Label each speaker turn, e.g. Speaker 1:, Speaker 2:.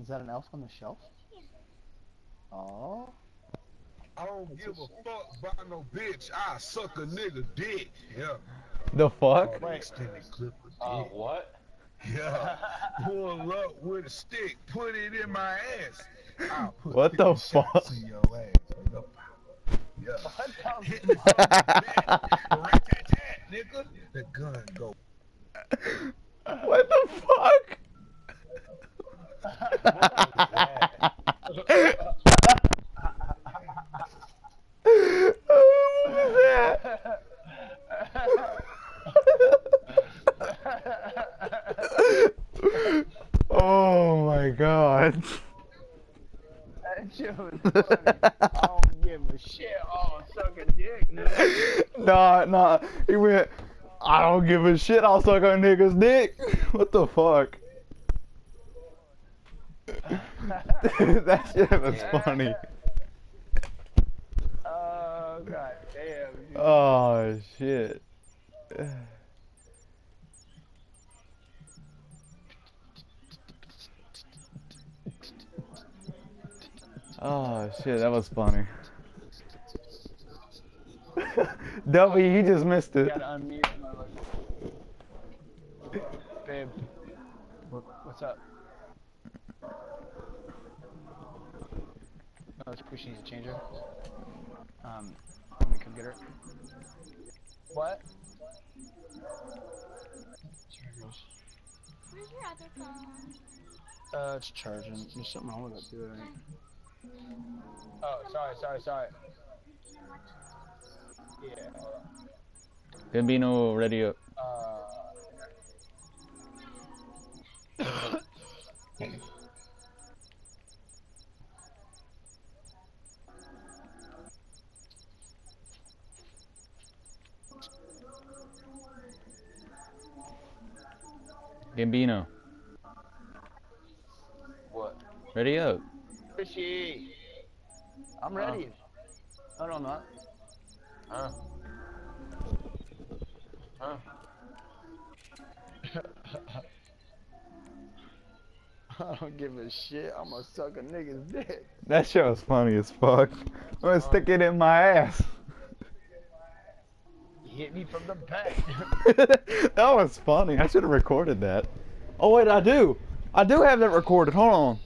Speaker 1: Is that an elf on the shelf? Oh.
Speaker 2: I don't give a fuck by no bitch. I suck a nigga dick. Yeah.
Speaker 3: The fuck?
Speaker 2: Oh, extended
Speaker 4: Uh,
Speaker 2: dick.
Speaker 4: what?
Speaker 2: Yeah. Pull up with a stick, put it in my ass. I'll put
Speaker 3: What the fuck?
Speaker 2: Your ass. Yeah. Hit my nigga. The gun go.
Speaker 3: What the fuck? What is that? oh my god.
Speaker 1: That shit was. I don't give a shit. Oh, suck a dick, nigga.
Speaker 3: Nah, nah. He went, I don't give a shit, I'll suck a nigga's dick. What the fuck? that shit was funny.
Speaker 1: Oh, god damn. dude.
Speaker 3: Oh shit. Oh shit, that was funny. W, you just missed it.
Speaker 1: gotta unmute my Babe. What, what's up? Oh, it's needs a changer. Um, let me come get her. What? Sorry, girls.
Speaker 5: Where's your other phone?
Speaker 1: Uh, it's charging. There's something wrong with it, too, I think. Oh, sorry, sorry, sorry. Yeah, hold on.
Speaker 3: Gambino ready up.
Speaker 1: Uh,
Speaker 3: Gambino,
Speaker 4: What?
Speaker 3: ready up.
Speaker 1: Fishy. I'm ready. No, no, I'm not.
Speaker 4: Huh? Huh?
Speaker 1: I don't give a shit. I'm gonna suck a nigga's dick.
Speaker 3: That shit was funny as fuck. I'm gonna stick it in my ass.
Speaker 1: Hit me from the back.
Speaker 3: that was funny. I should have recorded that. Oh wait, I do. I do have that recorded. Hold on.